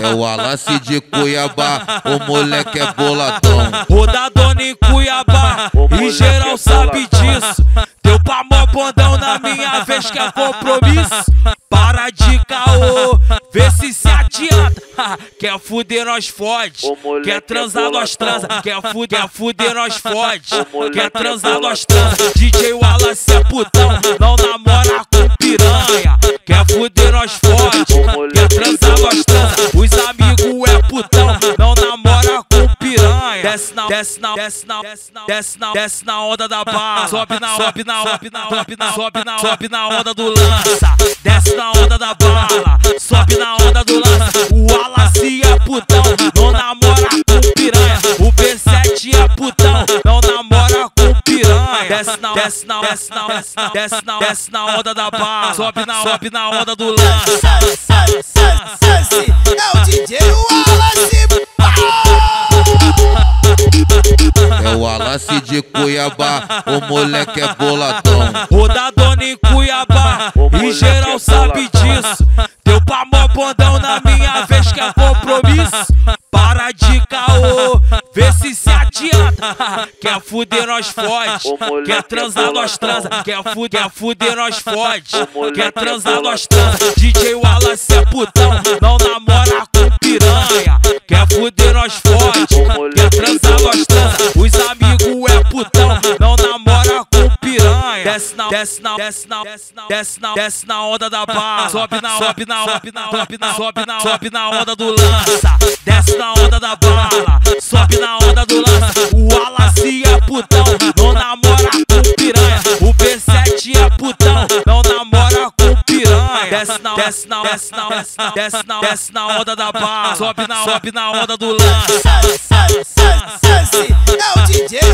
É o Alassi de Cuiabá, o moleque é boladão. Rodadona em Cuiabá, e geral sabe disso. Deu pra mó bondão na minha vez que é compromisso. Para de caô, vê se se adianta. Quer fuder, nós fode. Quer é transar, nós transa. Quer fuder, quer fuder, nós fode. Quer transar, nós transa. DJ Wallace é putão, não com piranha. Quer fuder, nós fode. Quer transar, transa. Os amigos é putão, não namora com piranha. Desce na, desce na, desce na, desce na, desce na, onda da barra. Sobe na, sobe na, sobe na, sobe na, sobe na, sobe na onda do lança. Desce na onda da bala, sobe na piranha. Desce na, desce na, desce na, desce na, desce na, desce na onda da bala, sobe na, sobe na onda do. Esse é o DJ Wallace É o Alassi de Cuiabá, o moleque é boladão. Rodadona em Cuiabá, e geral sabe disso. Deu pra mó bondão na minha vez que é compromisso. Vê se se adianta. Quer fuder, nós fode. Quer transar, nós transa. Quer fuder, quer fuder, nós fode. Quer transar, nós transa. DJ Wallace é putão, não namora com piranha. Quer fuder, nós fode. Quer transar, nós transa. Os amigos é putão, não namora com piranha. Desce na, desce na, desce na, desce na, desce na, desce na onda da barra. Sobe na, sobe na, sobe na, sobe na, sobe na, sobe na onda do lança. Desce na onda da bala, Desce na, desce na, desce na, desce na, desce na, onda da bala, sobe na, sobe na onda do lança. Esse